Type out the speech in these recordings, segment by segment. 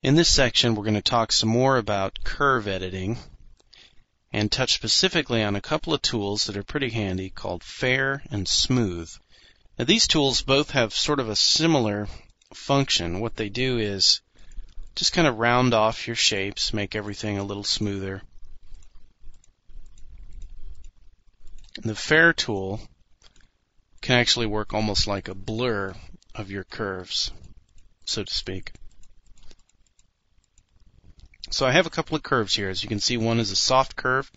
In this section, we're going to talk some more about curve editing and touch specifically on a couple of tools that are pretty handy called Fair and Smooth. Now, these tools both have sort of a similar function. What they do is just kind of round off your shapes, make everything a little smoother. The Fair tool can actually work almost like a blur of your curves, so to speak. So I have a couple of curves here. As you can see, one is a soft curve,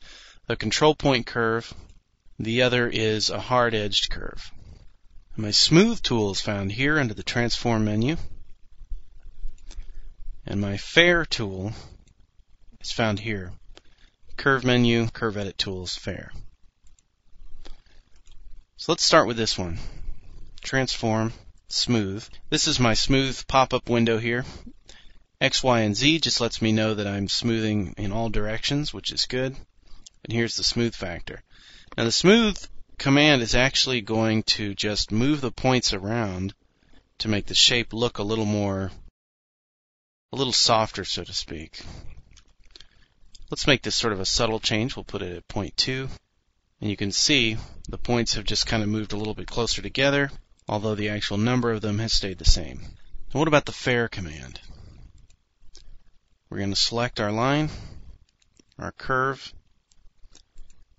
a control point curve. The other is a hard-edged curve. My smooth tool is found here under the transform menu. And my fair tool is found here. Curve menu, curve edit tools, fair. So let's start with this one. Transform, smooth. This is my smooth pop-up window here. X, Y, and Z just lets me know that I'm smoothing in all directions, which is good. And here's the smooth factor. Now the smooth command is actually going to just move the points around to make the shape look a little more, a little softer, so to speak. Let's make this sort of a subtle change. We'll put it at point two. And you can see the points have just kind of moved a little bit closer together, although the actual number of them has stayed the same. Now what about the fair command? We're going to select our line, our curve,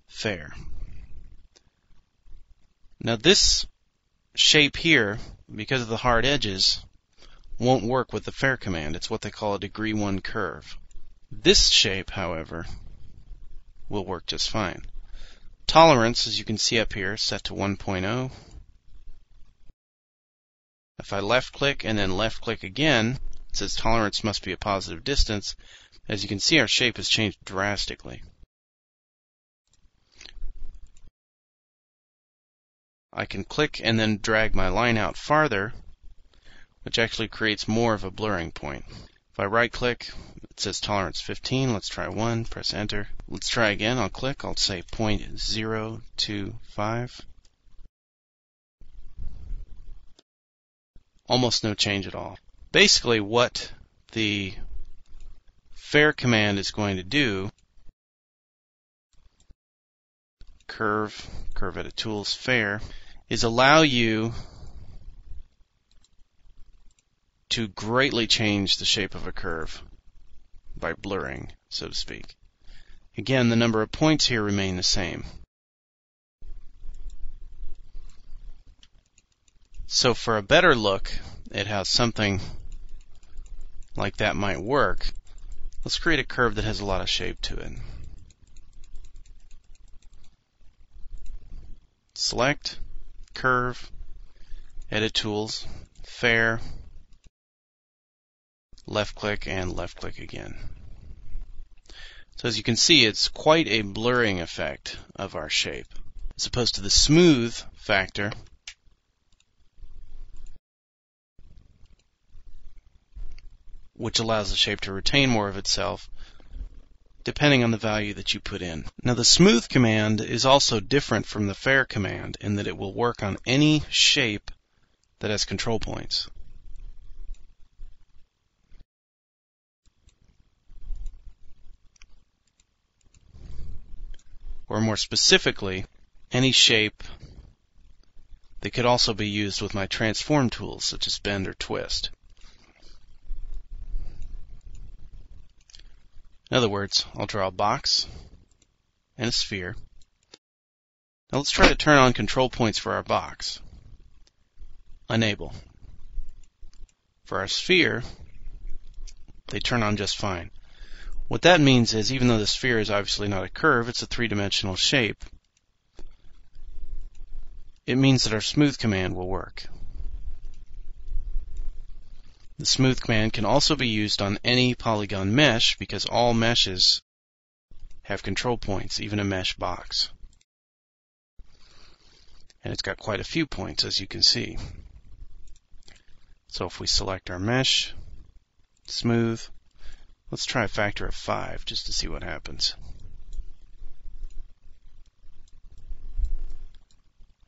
fair. Now this shape here, because of the hard edges, won't work with the fair command. It's what they call a degree 1 curve. This shape, however, will work just fine. Tolerance, as you can see up here, set to 1.0. If I left click and then left click again, it says tolerance must be a positive distance. As you can see, our shape has changed drastically. I can click and then drag my line out farther, which actually creates more of a blurring point. If I right click, it says tolerance 15. Let's try 1, press enter. Let's try again. I'll click, I'll say 0.025. Almost no change at all basically what the fair command is going to do. Curve curve edit tools fair is allow you to greatly change the shape of a curve by blurring so to speak. Again the number of points here remain the same. So for a better look at how something like that might work, let's create a curve that has a lot of shape to it. Select, curve, edit tools, fair, left click and left click again. So as you can see, it's quite a blurring effect of our shape. As opposed to the smooth factor, which allows the shape to retain more of itself depending on the value that you put in. Now the smooth command is also different from the fair command in that it will work on any shape that has control points. Or more specifically, any shape that could also be used with my transform tools such as bend or twist. In other words, I'll draw a box and a sphere. Now let's try to turn on control points for our box. Enable. For our sphere, they turn on just fine. What that means is even though the sphere is obviously not a curve, it's a three-dimensional shape, it means that our smooth command will work. The smooth command can also be used on any polygon mesh because all meshes have control points, even a mesh box. And it's got quite a few points as you can see. So if we select our mesh, smooth, let's try a factor of 5 just to see what happens.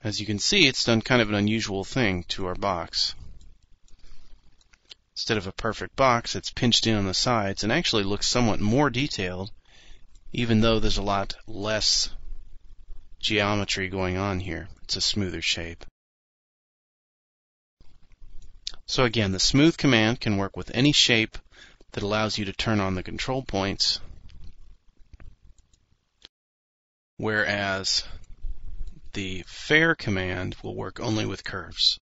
As you can see, it's done kind of an unusual thing to our box. Instead of a perfect box, it's pinched in on the sides and actually looks somewhat more detailed, even though there's a lot less geometry going on here. It's a smoother shape. So again, the smooth command can work with any shape that allows you to turn on the control points, whereas the fair command will work only with curves.